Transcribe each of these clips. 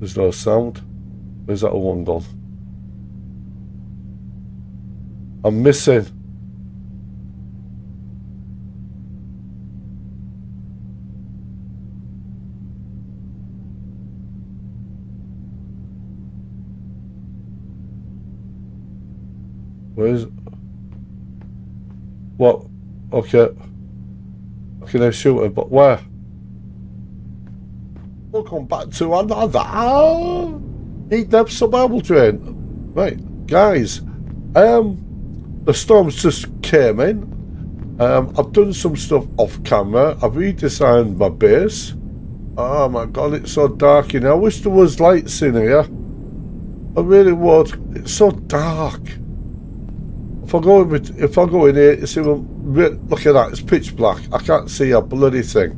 There's no sound. Where's that one gone? I'm missing. Where's what? Okay. Okay, they're shooting, but where? Welcome back to another Heat Death Survival Train. Right, guys. Um, the storms just came in. Um, I've done some stuff off camera. I've redesigned my base. Oh my god, it's so dark in here. I wish there was lights in here. I really would. It's so dark. If I go in, if I go in here, you see, look at that. It's pitch black. I can't see a bloody thing.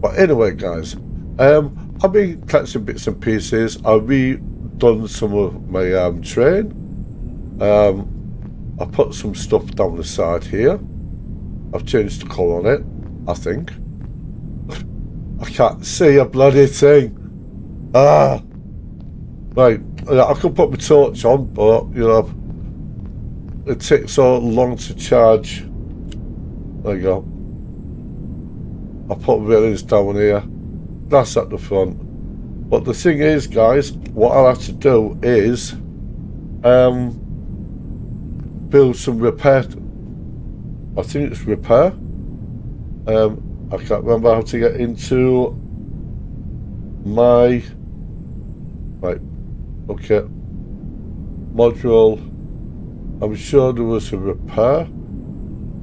But anyway, guys, um, I've been collecting bits and pieces. I've redone some of my um, train. Um, I put some stuff down the side here. I've changed the colour on it, I think. I can't see a bloody thing. Ah! Right, I could put my torch on, but, you know, it takes so long to charge. There you go. I put railings down here. That's at the front. But the thing is, guys, what I'll have to do is um, build some repair. I think it's repair. Um, I can't remember how to get into my right. Okay. Module. I'm sure there was a repair.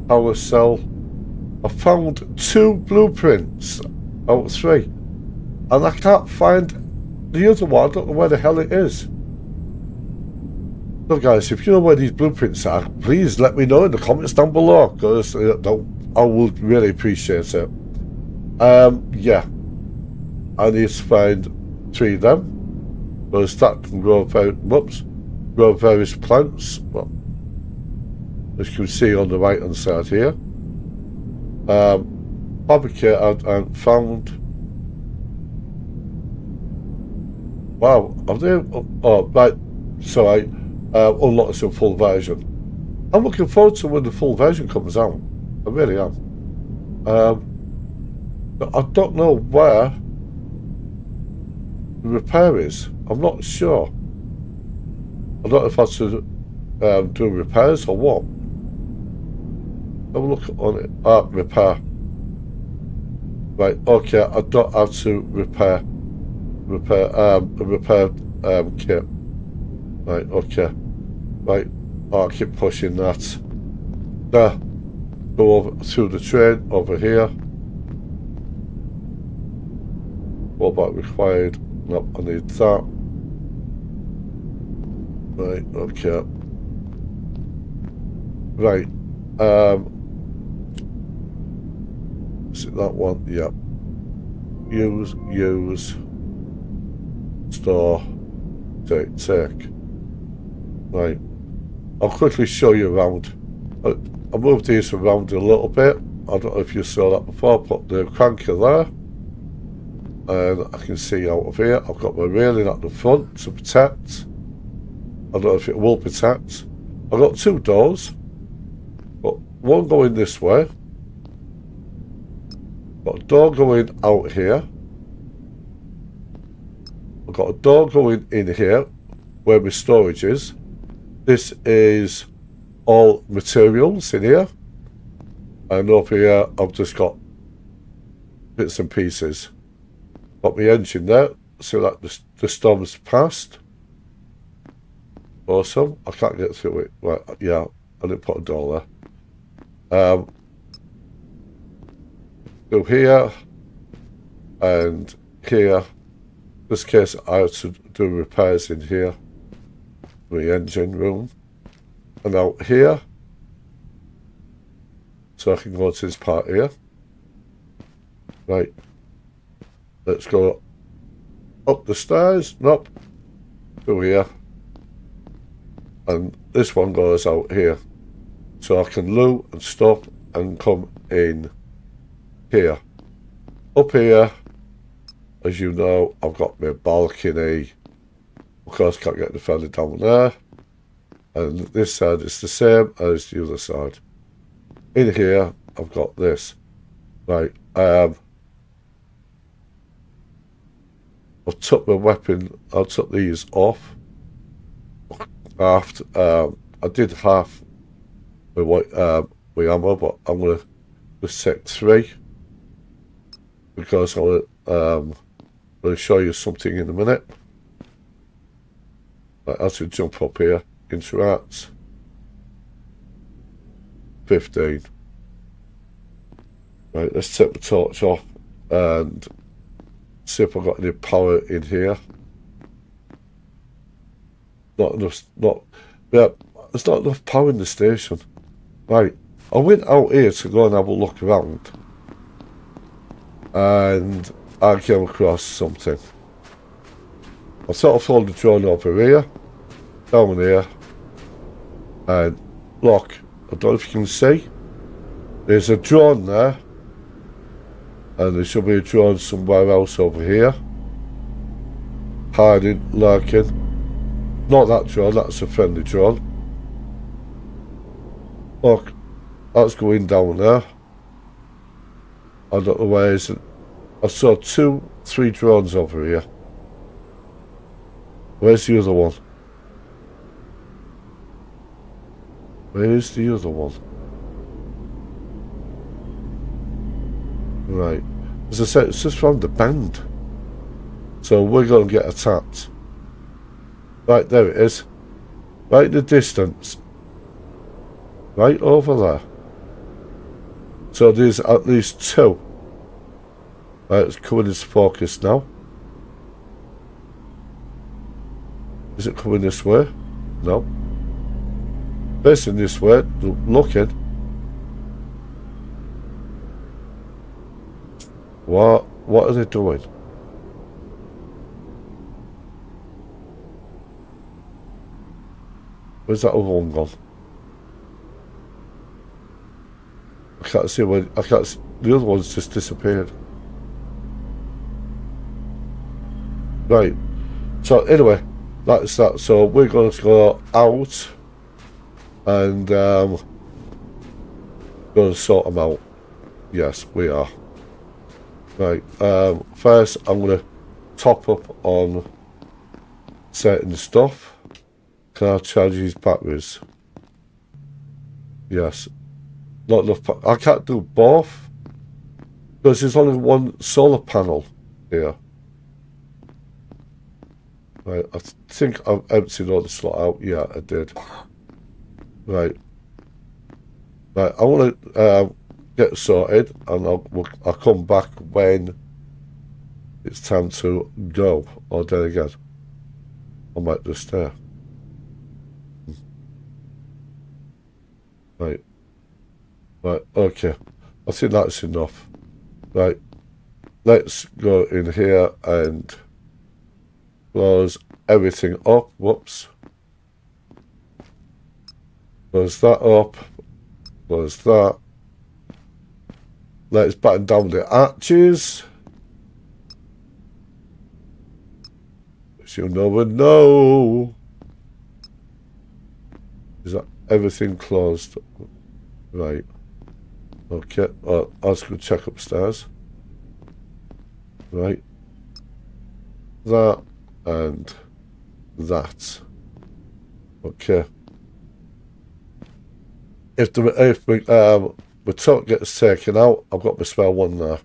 Power cell. I found two blueprints out of three. And I can't find the other one. I don't know where the hell it is. So guys, if you know where these blueprints are, please let me know in the comments down below, because uh, I would really appreciate it. Um, yeah. I need to find three of them. Because that can grow, very, whoops, grow various plants. Well, as you can see on the right hand side here. Um, fabricated and found. Wow, have they? Oh, oh right. So I uh, unlocked some full version. I'm looking forward to when the full version comes out. I really am. Um, I don't know where the repair is. I'm not sure. I don't know if I should um, do repairs or what. Have a look on it. Ah, repair. Right, okay, I don't have to repair repair um repair um kit. Right, okay. Right, I'll keep pushing that. There. Go over through the train over here. About required? Nope, I need that. Right, okay. Right. Um is it that one? Yep. Use, use, store, take, take. Right. I'll quickly show you around. I, I moved these around a little bit. I don't know if you saw that before. Put the cranker there. And I can see out of here. I've got my railing at the front to protect. I don't know if it will protect. I've got two doors. But one going this way. Got a door going out here. Got a door going in here where my storage is. This is all materials in here. And over here I've just got bits and pieces. Got my engine there so that the, the storm's passed. Awesome. I can't get through it. Well, yeah, I didn't put a door there. Um, go here and here. This case, I have to do repairs in here, the engine room, and out here. So I can go to this part here. Right. Let's go up the stairs. Nope. Go here. And this one goes out here. So I can loot and stop and come in here, up here, as you know, I've got my balcony. Of course, can't get the fella down there. And this side is the same as the other side. In here, I've got this. Right, um, I took my weapon, I took these off. After, um, I did half what uh, with ammo, but I'm gonna just take three because I'm gonna, um, gonna show you something in a minute. Right, I should jump up here, interact. 15. Right, let's take the torch off and see if I've got any power in here. Not enough, not, yeah, there's not enough power in the station. Right, I went out here to go and have a look around. And I came across something. I sort of followed the drone over here, down here, and look, I don't know if you can see, there's a drone there and there should be a drone somewhere else over here. Hiding, lurking. Not that drone, that's a friendly drone look that's going down there. I don't know where is. it I saw two, three drones over here where's the other one where's the other one Right. As I said, it's just from the band. So we're going to get attacked. Right, there it is. Right in the distance. Right over there. So there's at least two. Right, it's coming into focus now. Is it coming this way? No. Facing this way, looking. What what are they doing? Where's that other one gone? I can't see where I can't see, the other one's just disappeared. Right. So anyway, that's that. So we're going to go out and um, going to sort them out. Yes, we are. Right, um, first I'm going to top up on certain stuff. Can I charge these batteries? Yes. Not enough. I can't do both. Because there's only one solar panel here. Right, I think I've emptied all the slot out. Yeah, I did. Right. Right, I want to uh, get sorted and I'll, I'll come back when it's time to go. Or then again I might just stay right. Right okay. I think that's enough. Right. Let's go in here and close everything up whoops close that up close that Let's button down the arches. She'll never know. Is that everything closed? Right. Okay. Well, I'll go check upstairs. Right. That and that. Okay. If the if we, um the top gets taken out, I've got my spare one there.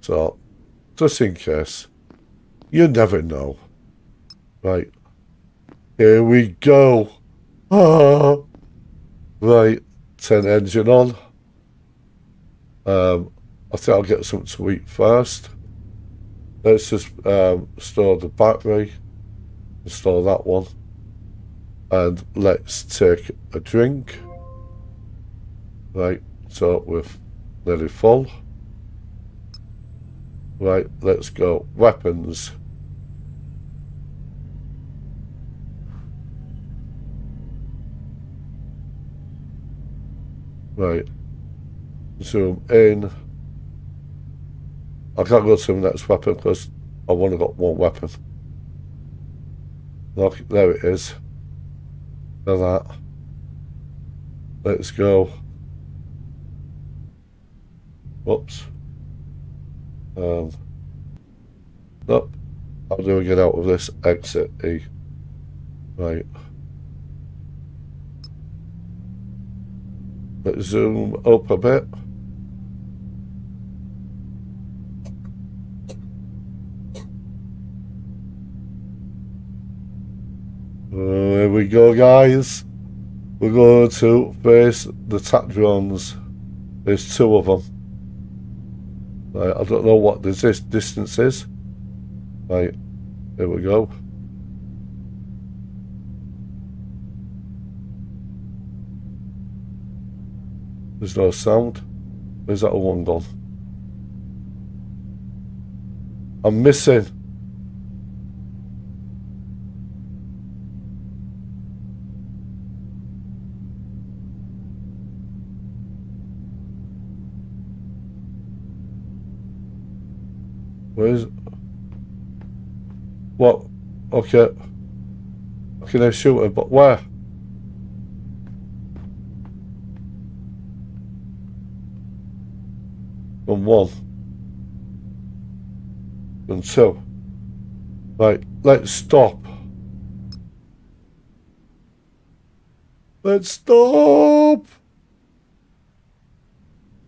So, just in case. You never know. Right. Here we go. Ah. Right. 10 engine on. Um, I think I'll get something to eat first. Let's just um, store the battery. Install that one. And let's take a drink. Right, so we're nearly full. Right, let's go. Weapons. Right. Zoom in. I can't go to the next weapon because I've only got one weapon. Look, there it is. There that. Let's go. Whoops. Um, nope. How do we get out of this? Exit E. Right. Let's zoom up a bit. Uh, here we go, guys. We're going to face the attack drones. There's two of them. Right, I don't know what this distance is. Right, here we go. There's no sound. Where's that one gone? I'm missing. Where's... What? Okay. Okay, they're shooting, but where? And one. And two. Right, let's stop. Let's stop!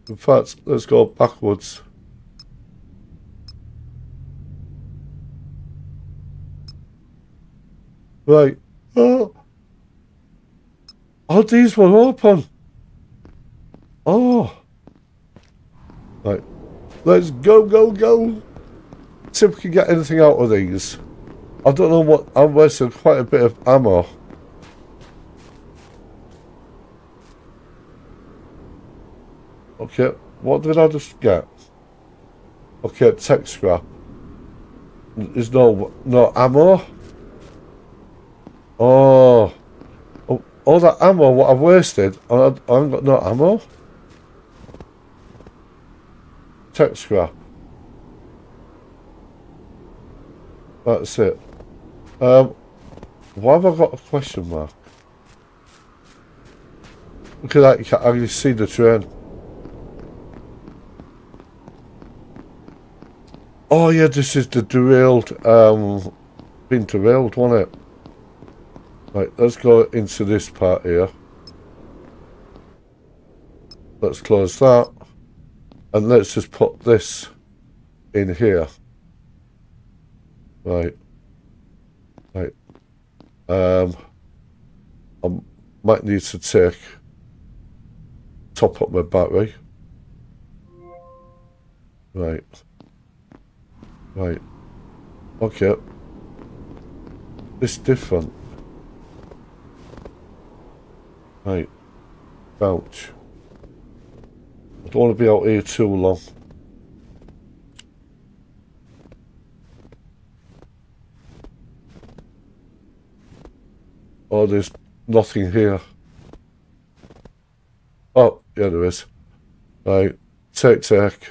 In fact, let's go backwards. Right. Oh. Oh, these were open. Oh. Right. Let's go, go, go. See if we can get anything out of these. I don't know what... I'm wasting quite a bit of ammo. Okay. What did I just get? Okay, tech scrap. There's no no ammo. Oh. oh. All that ammo, what I've wasted, I, I haven't got no ammo. Tech scrap. That's it. Um, why have I got a question mark? Look at that, you can see the train. Oh yeah, this is the derailed, um, been derailed, wasn't it? Right, let's go into this part here. Let's close that. And let's just put this in here. Right. Right. Um, I might need to take, top up my battery. Right. Right. Okay. It's different. Right. Ouch. I don't want to be out here too long. Oh, there's nothing here. Oh, yeah, there is. Right. Take, take.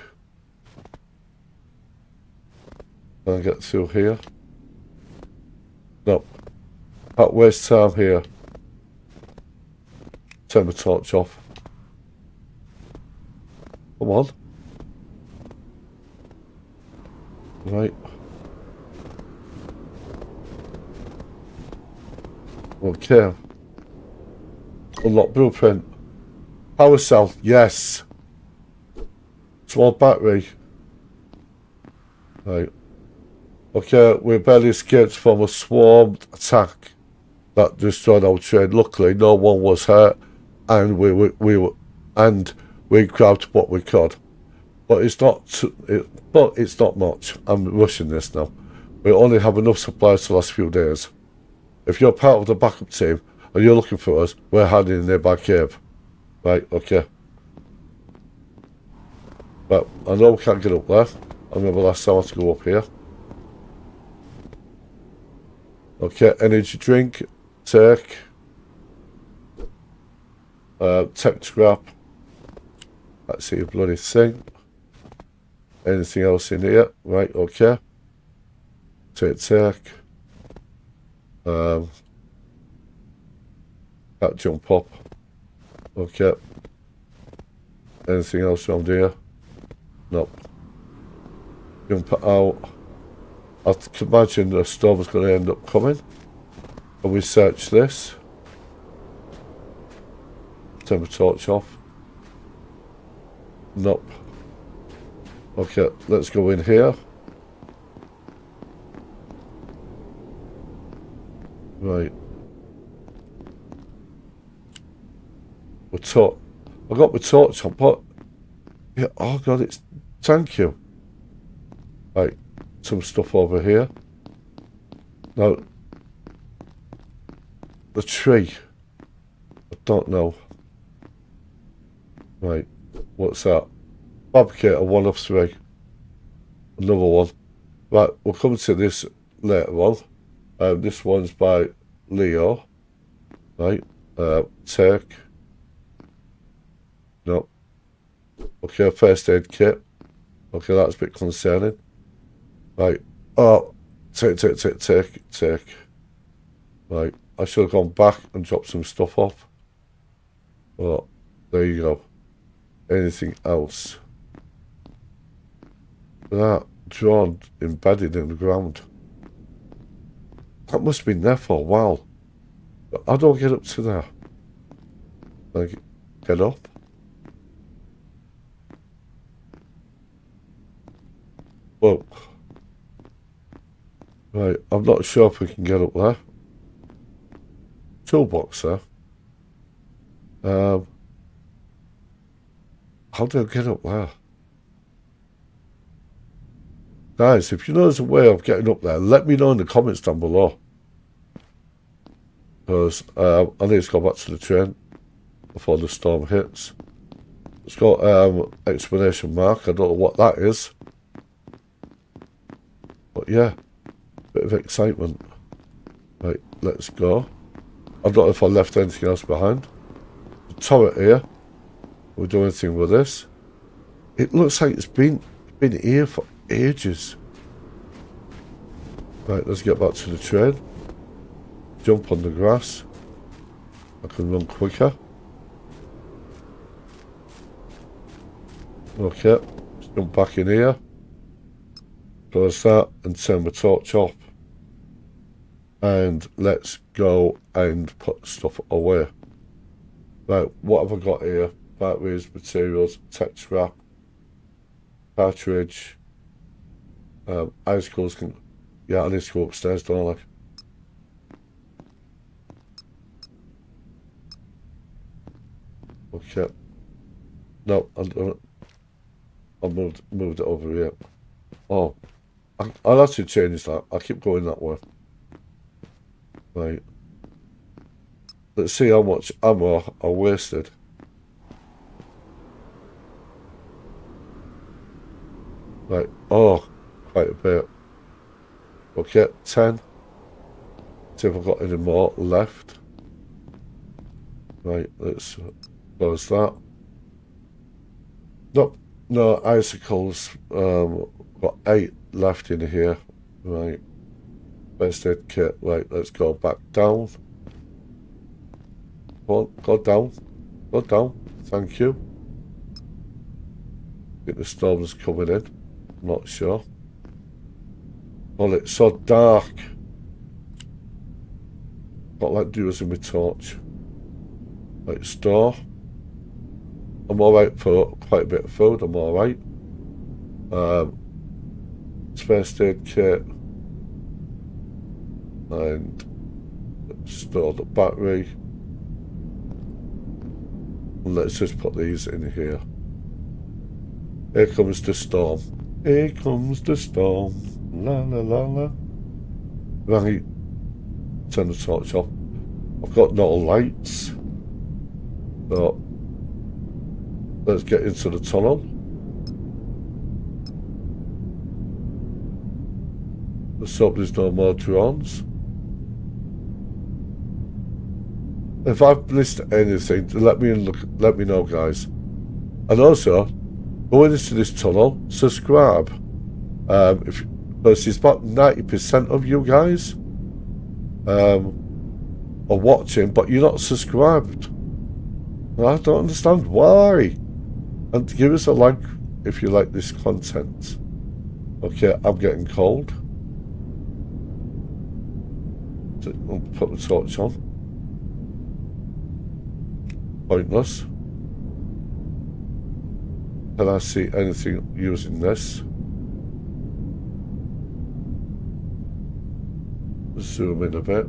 Can I get through here? No. At waste time here. Turn the torch off. Come on. Right. Okay. Unlock blueprint. Power cell, yes. Small battery. Right. Okay, we barely escaped from a swarmed attack that destroyed our train. Luckily, no one was hurt and we we, we and we grabbed what we could. But it's not. It, but it's not much. I'm rushing this now. We only have enough supplies to last few days. If you're part of the backup team and you're looking for us, we're hiding in the back cave. Right, okay. But I know we can't get up there. I remember last time I had to go up here. Okay, energy drink, take. Uh, scrap. Let's see a bloody thing. Anything else in here? Right, okay. Take, take. Um, that jump up. Okay. Anything else around here? Nope. Jump out. I can imagine the storm's going to end up coming. And we search this. Turn the torch off. Nope. Okay, let's go in here. Right. We're torch. I got my torch on, but yeah. Oh god, it's thank you. Right, some stuff over here. Now, the tree. I don't know. Right, what's that? Fabricator one of three. Another one. Right, we'll come to this later on. Um, this one's by Leo. Right, uh, take. No. Okay, first aid kit. Okay, that's a bit concerning. Right. Oh, take, take, take, take, take. Right. I should have gone back and dropped some stuff off. Well, there you go. Anything else? That drawn embedded in the ground. That must have been there for a while. But I don't get up to there. Like, get up. Well, right, I'm not sure if we can get up there. Toolbox there. Um, how do I get up there? Guys, if you know there's a way of getting up there, let me know in the comments down below. Because uh, I need to go back to the train before the storm hits. It's got um, explanation mark. I don't know what that is. But yeah, bit of excitement. Right, let's go. I don't know if I left anything else behind. The turret here. We'll do anything with this. It looks like it's been been here for ages. Right, let's get back to the train. Jump on the grass. I can run quicker. Okay, jump back in here. Close that and turn the torch off. And let's go and put stuff away. Right, what have I got here? Batteries, materials, tech scrap, cartridge, um, icicles can... Yeah, I need to go upstairs, don't I? Okay. No, I, I moved, moved it over here. Oh, I'll actually change that. I'll keep going that way. Right. Let's see how much ammo I wasted. Right. Oh, quite a bit. Okay, 10. See if I've got any more left. Right, let's close that. Nope, no icicles. Um, got eight left in here. Right. First aid kit. Right, let's go back down. Go on, go down. Go down. Thank you. I think the storm's coming in. Not sure. Well, it's so dark. What like do is in my torch. Like store. I'm alright for quite a bit of food, I'm alright. Um, first aid kit and store the battery let's just put these in here here comes the storm here comes the storm la la la la right turn the torch off I've got no lights so let's get into the tunnel Let's hope there's no more drones. If I've missed anything, let me look. Let me know, guys. And also, going into this tunnel, subscribe. Um, if because it's about ninety percent of you guys um, are watching, but you're not subscribed. I don't understand why. And give us a like if you like this content. Okay, I'm getting cold. I'll put the torch on. Pointless. Can I see anything using this? Zoom in a bit.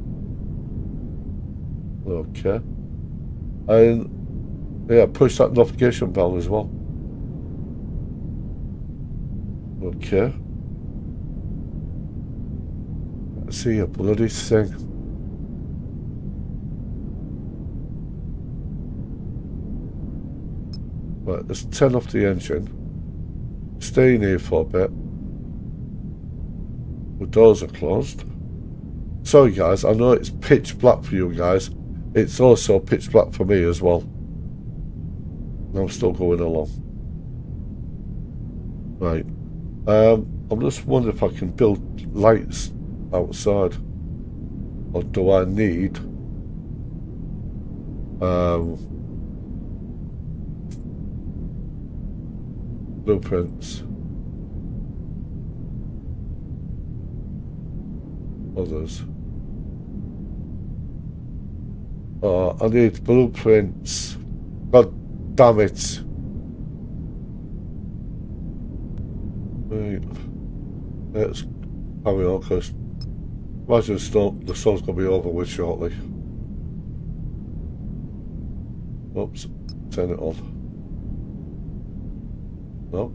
Okay. And yeah, push that notification bell as well. Okay. See a bloody thing. Right, let's turn off the engine. Stay in here for a bit. The doors are closed. Sorry guys, I know it's pitch black for you guys. It's also pitch black for me as well. I'm still going along. Right. Um, I'm just wondering if I can build lights outside. Or do I need... Um, blueprints. Others. Oh, I need blueprints. God damn it. Right. Let's carry on because imagine the sun's going to be over with shortly. Oops, turn it on. Right.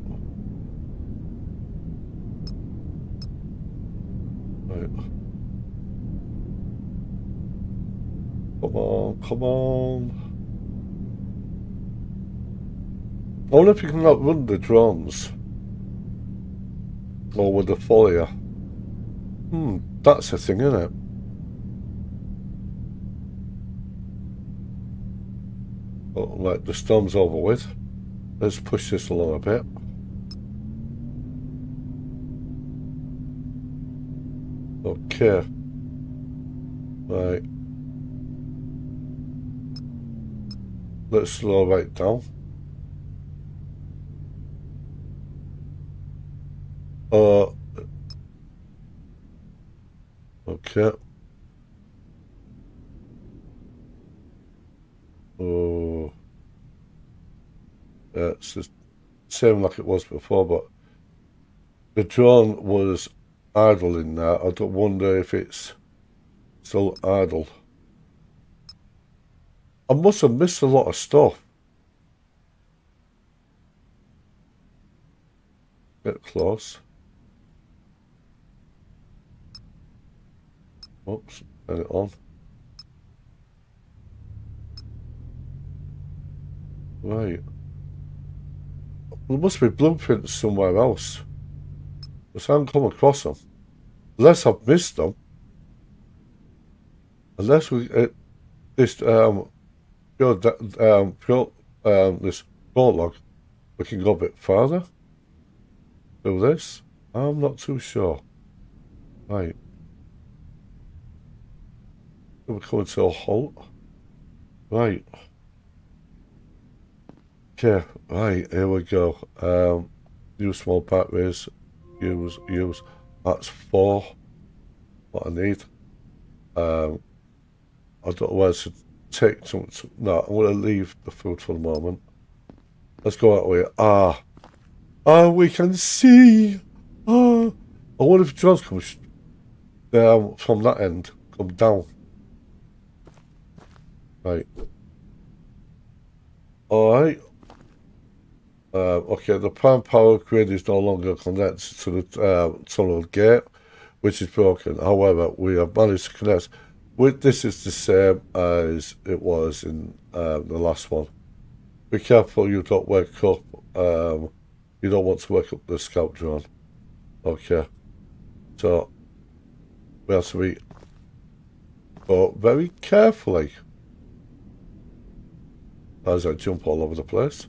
Come on, come on. I wonder if you can outrun the drones. Or with the fire. Hmm, that's a thing, isn't it? Oh, like the storm's over with. Let's push this along a bit. Okay. Right. Let's slow right down. Uh, okay. Oh, yeah, it's the same like it was before, but the drone was idle in there. I don't wonder if it's still idle. I must have missed a lot of stuff. Bit close. Oops, turn it on. Right. There must be blueprints somewhere else. Because I haven't come across them. Unless I've missed them. Unless we... Uh, this um, pure, um, pure, um, this boat log, we can go a bit further. Do this. I'm not too sure. Right. We're coming to a halt. Right. Okay, right, here we go. Um, use small batteries. Use, use. That's four. What I need. Um, I don't know where to take some, no, I'm going to leave the food for the moment. Let's go that way. Ah. Ah, we can see. Ah. I wonder if drones come down from that end. Come down. Right. Alright. Uh, okay, the prime power grid is no longer connected to the uh, tunnel gate, which is broken. However, we have managed to connect with this is the same as it was in um, the last one. Be careful you don't wake up. Um, you don't want to wake up the scout drone. Okay. So we have to be but very carefully as I jump all over the place.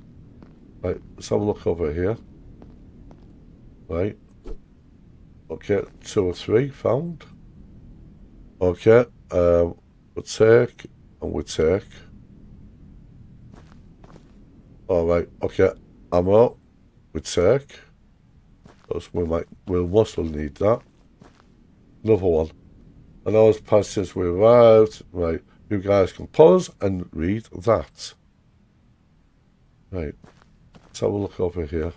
Right, let's have a look over here. Right. Okay, two or three found. Okay, um, we'll take and we take. Alright, okay, ammo, we take. Because we might, we'll mostly need that. Another one. And those passages we arrived, right, you guys can pause and read that. Right, let's have a look over here.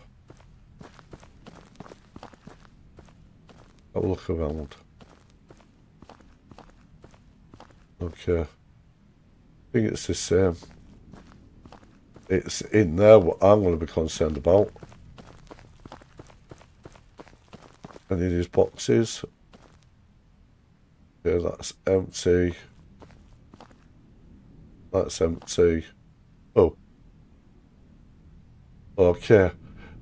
Have a look around. Okay. I think it's the same. It's in there what I'm going to be concerned about. And in his boxes. Yeah, that's empty. That's empty. Oh. Okay.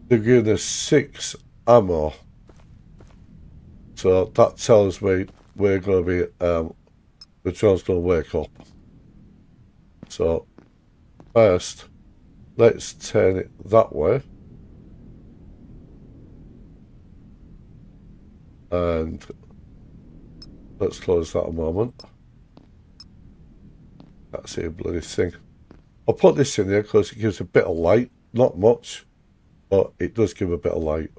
They're giving us six ammo. So that tells me we're going to be, um, the drone's going to wake up. So, first, let's turn it that way. And let's close that a moment. That's a bloody thing. I'll put this in there because it gives a bit of light. Not much, but it does give a bit of light.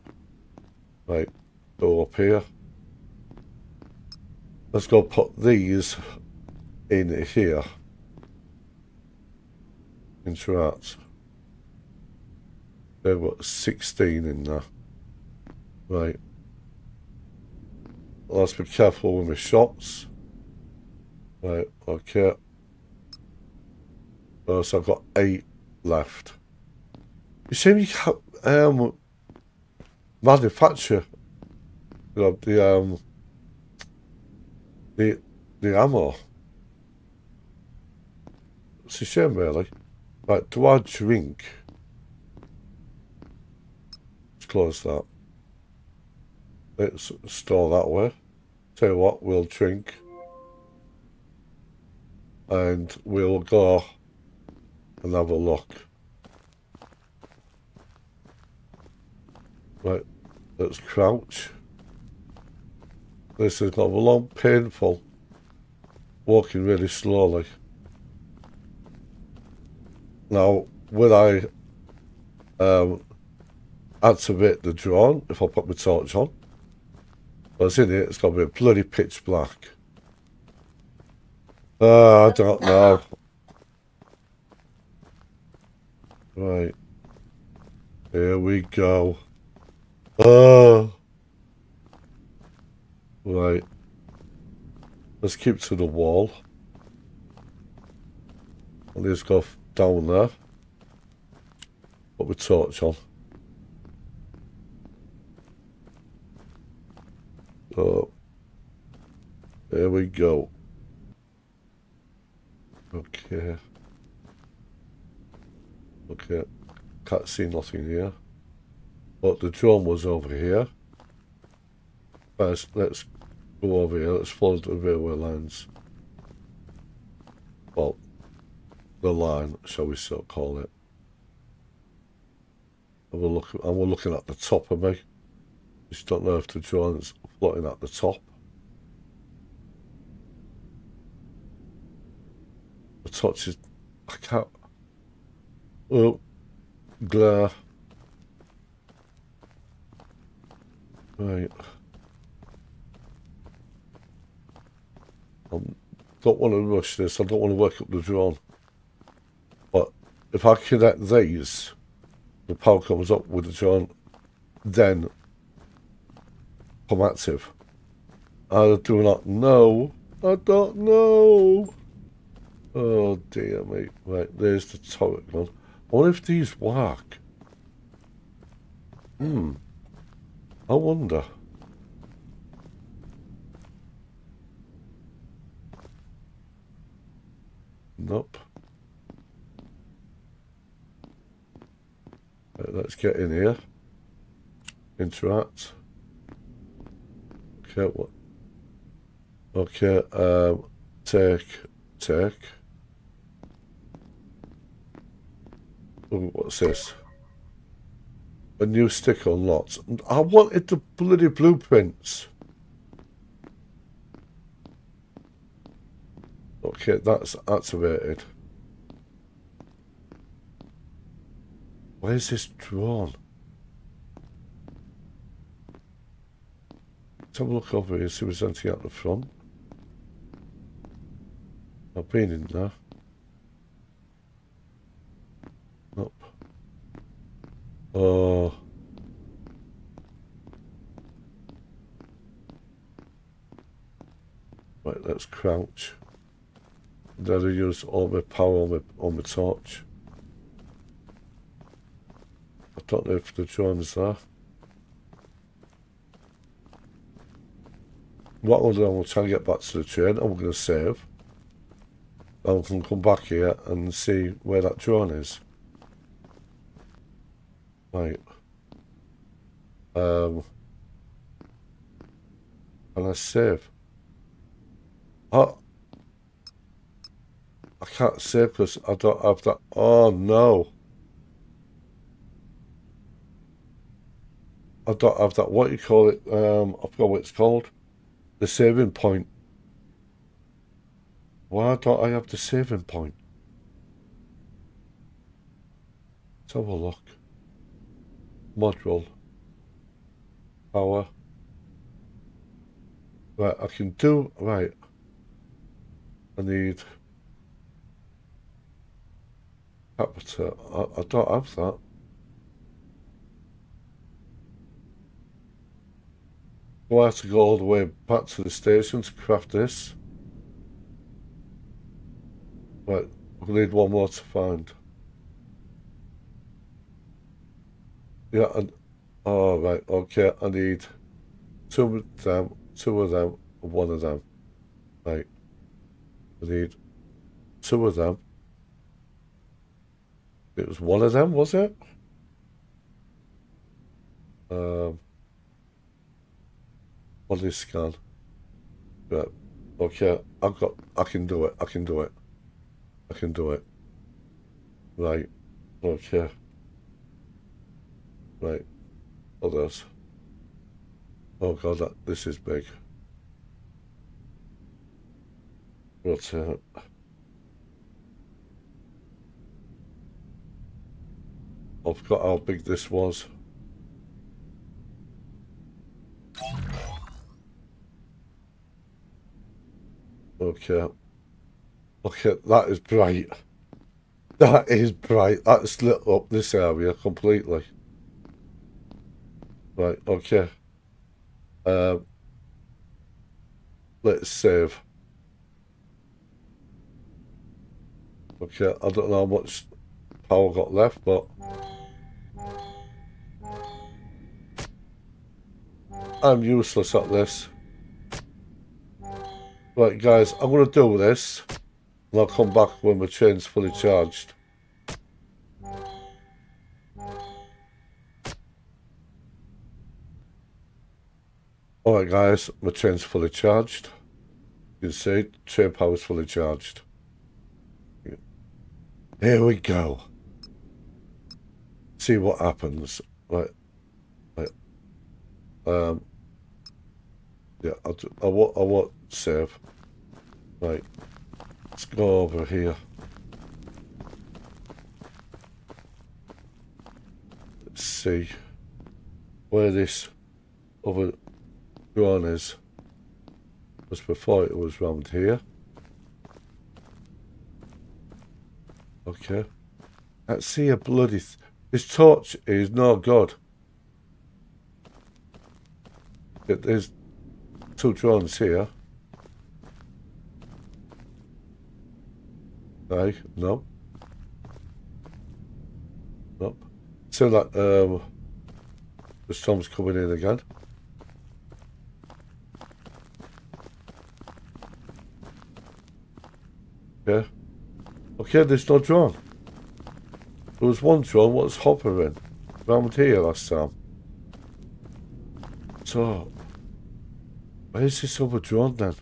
Right, go up here. Let's go put these in here. Interact. There have got 16 in there. Right. Let's be careful with my shots. Right, okay. So I've got eight left. You see me um manufacture you know, the um the the ammo. It's a shame really. Right, do I drink? Let's close that. Let's store that way. Tell you what, we'll drink. And we'll go and have a look. Right, let's crouch. This has got a long, painful, walking really slowly. Now, will I um, activate the drone if I put my torch on? It's in here, it's got to be bloody pitch black. Uh, I don't know. Right. Here we go. Oh. Right. Let's keep to the wall. Let's go down there. Put the torch on. So, there we go. Okay. Okay. Can't see nothing here. But the drone was over here. Let's, let's go over here. Let's follow the railway lines. Well, the line, shall we so call it. And we're looking, and we're looking at the top of me. Just don't know if the drone's floating at the top. The touch is, I can't, oh, glare. Right. I don't want to rush this. I don't want to work up the drone. But if I connect these, the power comes up with the drone, then come active. I do not know. I don't know. Oh dear me. Right, there's the turret gun. I wonder if these work. Hmm. I wonder. Nope. Right, let's get in here. Interact. Okay, what? Okay, um, take, take. Ooh, what's this? A new stick unlocked. I wanted the bloody blueprints. Okay, that's activated. Where's this drawn? Let's have a look over here, see if there's anything at the front. I've been in there. Nope. Oh. Right, let's crouch. Then I use all my power on my, on my torch. I don't know if the drone's there. What I'll do, I'll try and get back to the train. I'm going to save. I can come back here and see where that drone is. Right. Um. And I save. I can't save because I don't have that. Oh no. I don't have that. What you call it? Um, I forgot what it's called. The saving point. Why don't I have the saving point? Let's have a look. Module. Power. Right, I can do... Right. I need... Capita. I, I don't have that. Do I have to go all the way back to the station to craft this? Right, we need one more to find. Yeah, and oh right, okay, I need two of them, two of them, one of them. Right. I need two of them. It was one of them, was it? Um body scan. Right. Okay, I've got I can do it, I can do it. I can do it. Right. Okay. Right. Others. Oh god, that this is big. Rotate. I've got how big this was. Okay. Okay, that is bright. That is bright. That's lit up this area completely. Right, okay. Um, let's save. Okay, I don't know how much power got left, but... I'm useless at this. Right, guys, I'm going to do this. And I'll come back when my train's fully charged. Alright guys, my train's fully charged. You can see, train power's fully charged. Here we go. See what happens. Right. right. Um. Yeah, I'll, do, I, want, I want save. Right. Let's go over here. Let's see where this other one is. Was before it was round here. Okay. Let's see a bloody... Th this torch is no good. There's two drones here. Aye, no. Nope. So that um the storm's coming in again. Yeah. Okay, there's no drone. There was one drone, what's hovering round here last time. So, where's this other drone then?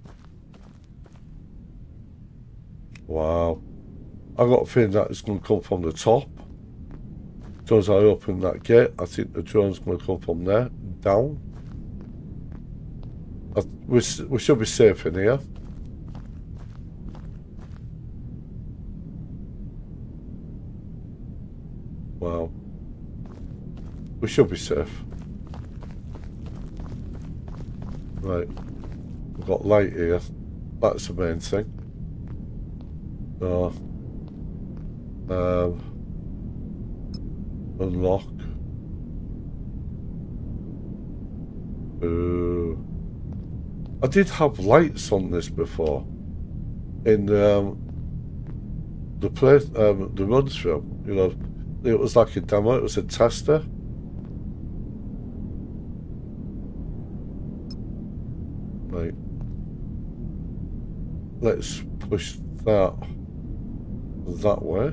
Wow. I got a feeling that it's going to come from the top. as I open that gate, I think the drone's going to come from there, down. I, we, we should be safe in here. Wow. We should be safe. Right. We've got light here. That's the main thing. So, um, unlock. Ooh. I did have lights on this before. In um, the place, um, the run through, you know, it was like a demo, it was a tester. Right. Let's push that that way.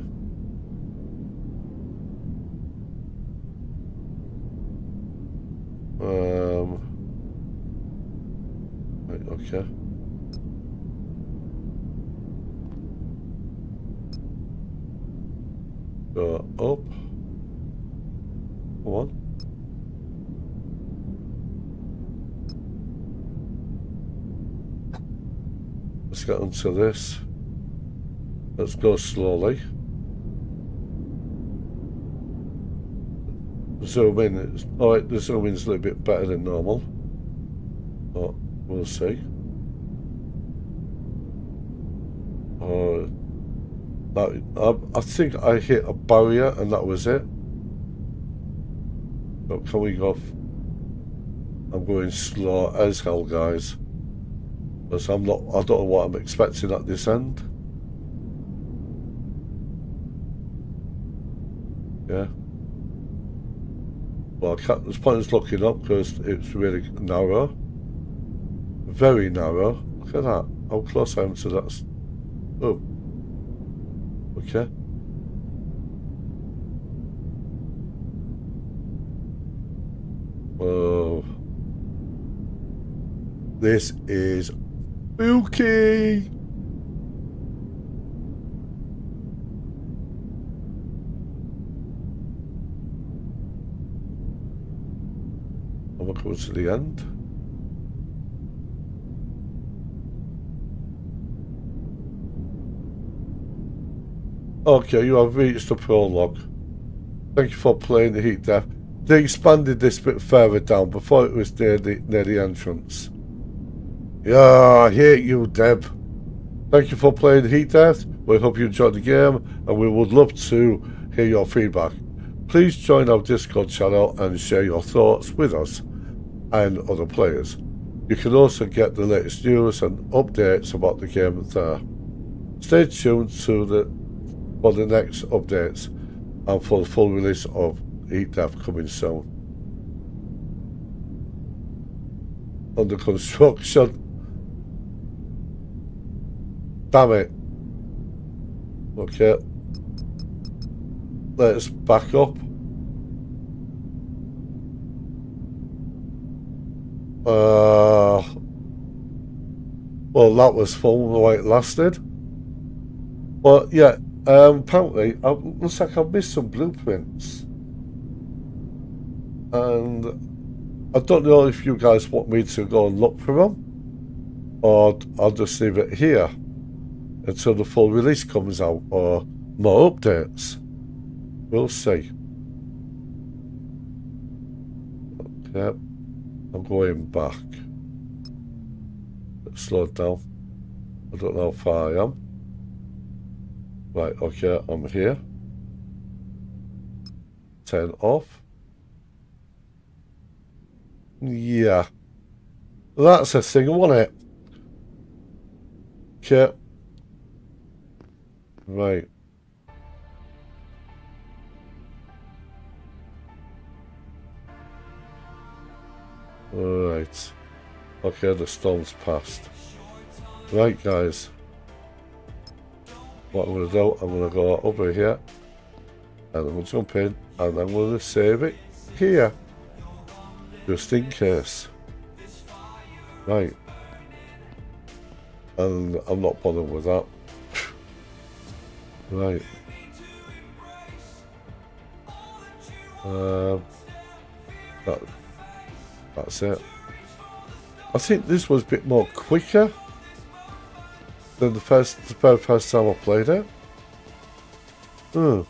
Um, right, okay. Go up. Come Let's get onto this. Let's go slowly. Zoom in. Oh, the zoom in is a little bit better than normal. But we'll see. Uh, oh, that, I, I think I hit a barrier and that was it. But can we go? I'm going slow as hell, guys. Because I'm not, I don't know what I'm expecting at this end. Yeah. Well, I can't, there's pointless looking up because it's really narrow. Very narrow. Look at that. How close I am to that. Oh. Okay. Whoa. This is spooky. And we're coming to the end. Okay, you have reached the prologue. Thank you for playing the heat death. They expanded this bit further down before it was near the near the entrance. Yeah, I hate you, Deb. Thank you for playing Heat Death. We hope you enjoyed the game, and we would love to hear your feedback. Please join our Discord channel and share your thoughts with us and other players. You can also get the latest news and updates about the game there. Stay tuned to the for the next updates and for the full release of Heat Death coming soon. Under construction. Damn it. Okay. Let's back up. Uh, well, that was fun the way it lasted. But yeah, um, apparently, I, looks like I've missed some blueprints. And I don't know if you guys want me to go and look for them. Or I'll just leave it here until the full release comes out or more updates. We'll see. Okay, I'm going back. Slow down. I don't know how far I am. Right, okay, I'm here. Turn off. Yeah. That's a thing, wasn't it? Okay. Right. Alright. Okay, the storm's passed. Right, guys. What I'm going to do, I'm going to go over here. And I'm going to jump in. And I'm going to save it here. Just in case. Right. And I'm not bothered with that. Right. Um, that, that's it. I think this was a bit more quicker than the first the first time I played it. Hmm.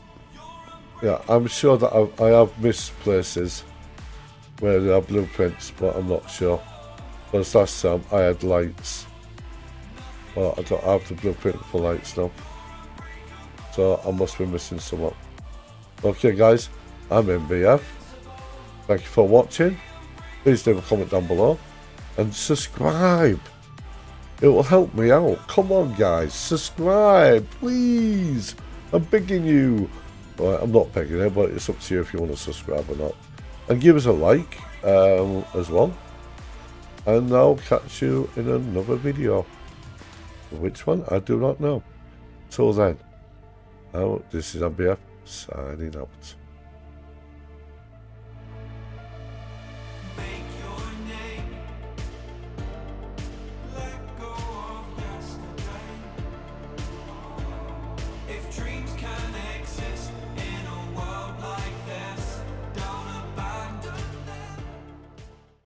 Yeah, I'm sure that I, I have missed places where there are blueprints, but I'm not sure. Because last time I had lights. Well, I don't have the blueprint for lights now. So I must be missing someone. Okay guys, I'm MBF. Thank you for watching. Please leave a comment down below. And subscribe. It will help me out. Come on guys, subscribe, please. I'm begging you. I'm not begging it, but it's up to you if you want to subscribe or not. And give us a like um, as well. And I'll catch you in another video. Which one? I do not know. Till then, oh, this is MBF signing out.